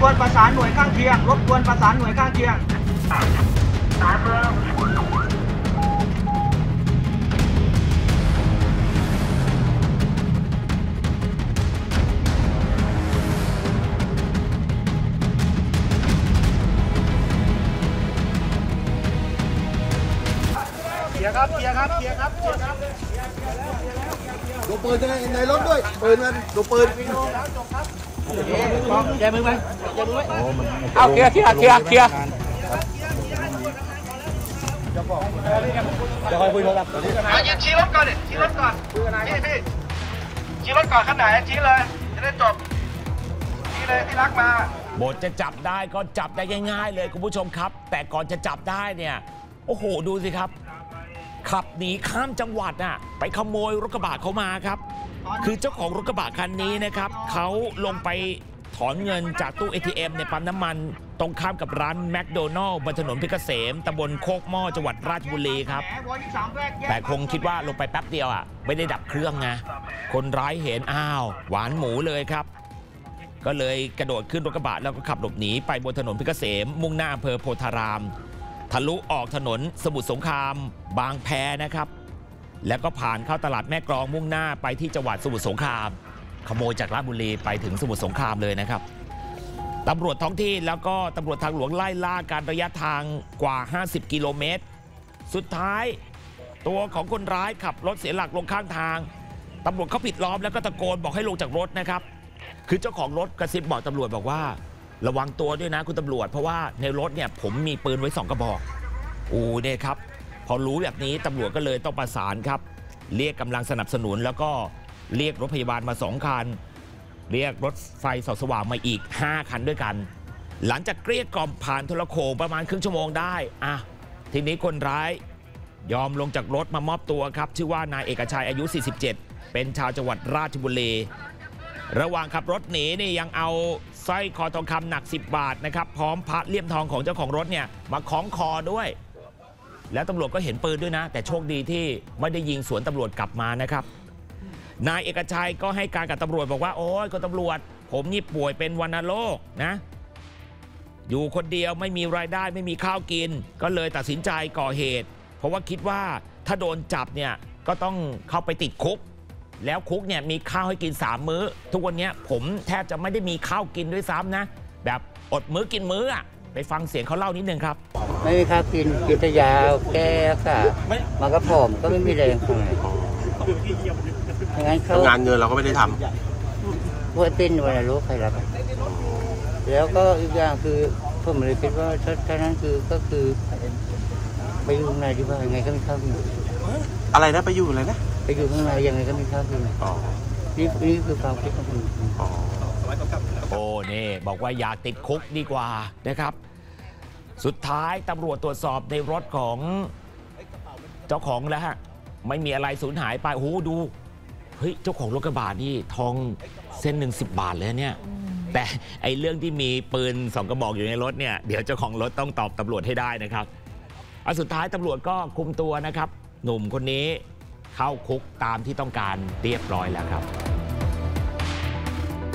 กวนประสานหน่วยข้างเคียง รบกวนประสานหน่วยข้างเคียงดูปืนในในรถด้วยปืนมันดูปืน เอาเคลียร์เคลียร์เคลียร์เคลียร์มายืนชี้รถก่อนดิชี้รถก่อนพี่พี่ชี้รถก่อนขั้นไหนชี้เลย จะได้จบชี้เลยที่รักมาบทจะจับได้ก็จับได้ง่าย ๆ เลยคุณผู้ชมครับ แต่ก่อนจะจับได้เนี่ย โอ้โหดูสิครับ ขับหนีข้ามจังหวัดน่ะไปขโมยรถกระบะเขามาครับ คือเจ้าของรถกระบะคันนี้นะครับเขาลงไปถอนเงินจากตู้ ATM ในปั๊มน้ำมัน ตรงข้ามกับร้านแมคโดนัลล์บนถนนเพชรเกษมตำบลโคกหม้อจังหวัดราชบุรีครับ แต่คงคิดว่าลงไปแป๊บเดียวอะไม่ได้ดับเครื่องไงคนร้ายเห็นอ้าว หวานหมูเลยครับ ก็เลยกระโดดขึ้นรถกระบะแล้วก็ขับหลบหนีไปบนถนนเพชรเกษม มุ่งหน้าอำเภอโพธาราม ทะลุออกถนนสมุทรสงคราม บางแพนะครับ แล้วก็ผ่านเข้าตลาดแม่กลองมุ่งหน้าไปที่จังหวัดสมุทรสงคราม ขโมยจากราชบุรีไปถึงสมุทรสงครามเลยนะครับตำรวจท้องที่แล้วก็ตำรวจทางหลวงไล่ล่าการระยะทางกว่า 50 กิโลเมตร สุดท้ายตัวของคนร้ายขับรถเสียหลักลงข้างทางตำรวจเขาปิดล้อมแล้วก็ตะโกนบอกให้ลงจากรถนะครับ คือเจ้าของรถกระซิบบอกตำรวจบอกว่า ระวังตัวด้วยนะคุณตำรวจ เพราะว่าในรถเนี่ยผมมีปืนไว้สองกระบอกโอ้เนี่ยครับ อรู้แบบนี้ตำรวจก็เลยต้องประสานครับ เรียกกำลังสนับสนุน แล้วก็เรียกรถพยาบาลมาสองคัน เรียกรถไฟสอสว่างมาอีก 5 คันด้วยกัน หลังจากเกลี้ยกล่อมผ่านโทรโขงประมาณครึ่งชั่วโมงได้อะทีนี้คนร้ายยอมลงจากรถมามอบตัวครับ ชื่อว่านายเอกชัยอายุ 47 เป็นชาวจังหวัดราชบุรีระหว่างขับรถหนีนี่ยังเอาสร้อยคอทองคำหนัก 10 บาทนะครับ พร้อมพระเลี่ยมทองของเจ้าของรถเนี่ยมาคล้องคอด้วย แล้วตำรวจก็เห็นปืนด้วยนะ แต่โชคดีที่ไม่ได้ยิงสวนตำรวจกลับมานะครับ นายเอกชัยก็ให้การกับตำรวจบอกว่า โอ้ยคุณตำรวจ ผมนี่ป่วยเป็นวัณโรคนะ อยู่คนเดียวไม่มีรายได้ไม่มีข้าวกิน ก็เลยตัดสินใจก่อเหตุ เพราะว่าคิดว่าถ้าโดนจับเนี่ยก็ต้องเข้าไปติดคุก แล้วคุกเนี่ยมีข้าวให้กิน3มื้อ ทุกวันนี้ผมแทบจะไม่ได้มีข้าวกินด้วยซ้ำนะ แบบอดมื้อกินมื้อไปฟังเสียงเขาเล่านิดนึงครับ ไม่มีข้าวกินกินแต่ยาแก้รักษามันก็ผอมก็ไม่มีแรงทำไงงั้นเขางานเงินเราก็ไม่ได้ทพวกเป็นวันรู้ใครรับอะแล้วก็อีกอย่างคือผมเลยคิดว่าถ้าถ้านั้นคือก็คือไปอยู่ข้างในดีกว่ายังไงก็มีข้าวกินำอะไรนะไปอยู่อะไรนะไปอยู่ข้างในยังไงก็มีข้าวกินอ๋อนี่นี่คือความคิดของผมอ๋อโอ้นี่บอกว่าอยากติดคุกดีกว่านะครับ สุดท้ายตำรวจตรวจสอบในรถของเจ้าของแล้วฮะ ไม่มีอะไรสูญหายไป โอ้โหดู เฮ้ย เจ้าของรถกระบะนี่ทองเส้นหนึ่งสิบบาทเลยเนี่ย แต่ไอ้เรื่องที่มีปืนสองกระบอกอยู่ในรถเนี่ย เดี๋ยวเจ้าของรถต้องตอบตำรวจให้ได้นะครับเอันสุดท้ายตำรวจก็คุมตัวนะครับ หนุ่มคนนี้เข้าคุกตามที่ต้องการเรียบร้อยแล้วครับ